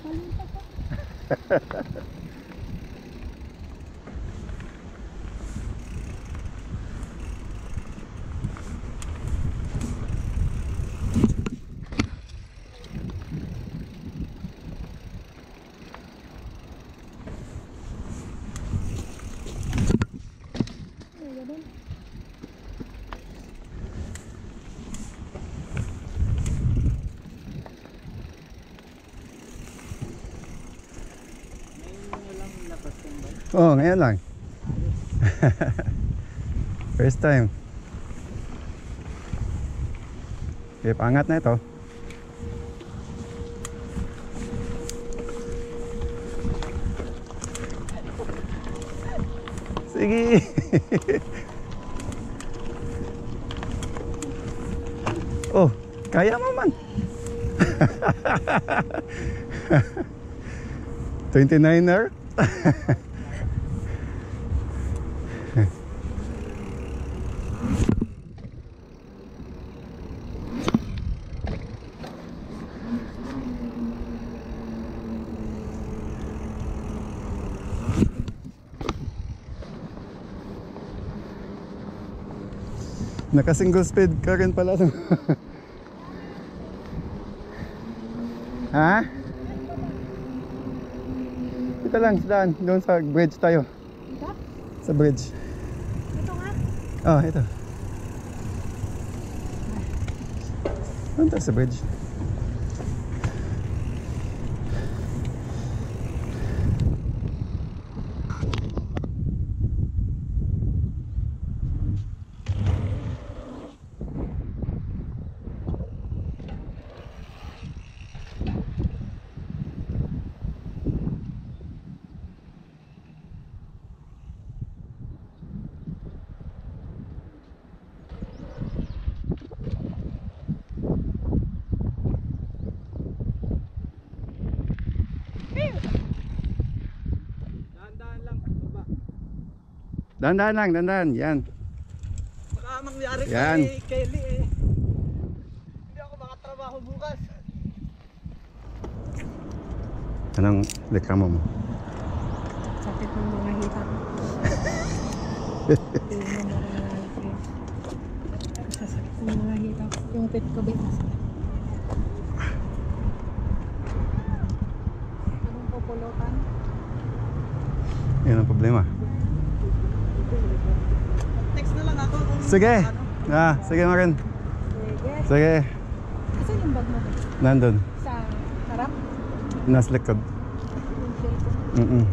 Nakalimutan ko. Oo, oh, ngayon lang. First time. Okay, pangat na ito. Sige. oh, kaya mo man. 29er? Naka single speed ka rin pala ha? Ito lang, saan? Doon sa bridge tayo. Ito? Sa bridge. Ito nga. Oh, ito. Doon tayo sa bridge. Dandan lang, dandan. Yan. Baka mangyari Yan. kay Kelly eh. Hindi ako makatrabaho bukas. Anong reklamo mo? Sakit ng mga hita Sasakit ng mga hita. Yung pit ko ba masakit? Anong pupulutan? Yan ang problema. Sige. Ah, sige Marin. Sige. Sige. Asan yung bag mo? Nandun. Sa harap? Nasa likod. Mm -mm.